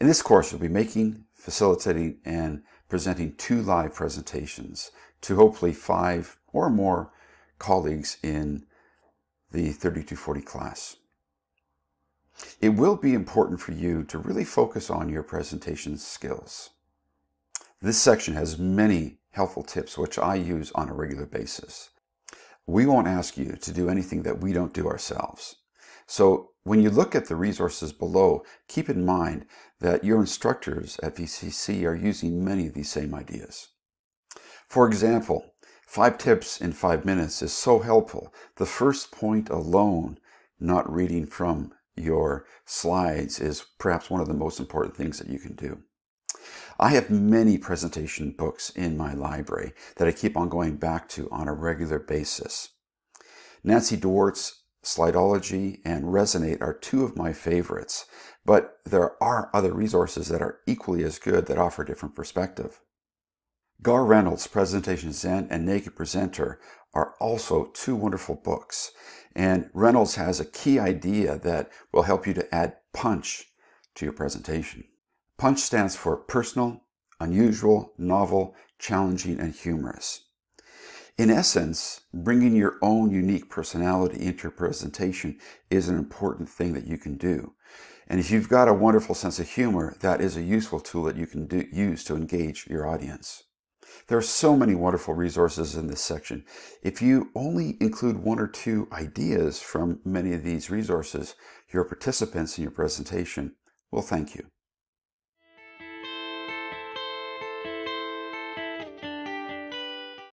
In this course, we'll be making, facilitating, and presenting two live presentations to hopefully five or more colleagues in the 3240 class. It will be important for you to really focus on your presentation skills. This section has many helpful tips which I use on a regular basis. We won't ask you to do anything that we don't do ourselves. So when you look at the resources below, keep in mind that your instructors at VCC are using many of these same ideas. For example, five tips in five minutes is so helpful. The first point alone, not reading from your slides, is perhaps one of the most important things that you can do. I have many presentation books in my library that I keep on going back to on a regular basis. Nancy Duarte's Slideology and Resonate are two of my favorites, but there are other resources that are equally as good that offer a different perspective. Garr Reynolds' Presentation Zen and Naked Presenter are also two wonderful books, and Reynolds has a key idea that will help you to add punch to your presentation. Punch stands for personal, unusual, novel, challenging, and humorous. In essence, bringing your own unique personality into your presentation is an important thing that you can do. And if you've got a wonderful sense of humor, that is a useful tool that you can do, use to engage your audience. There are so many wonderful resources in this section. If you only include one or two ideas from many of these resources, your participants in your presentation will thank you.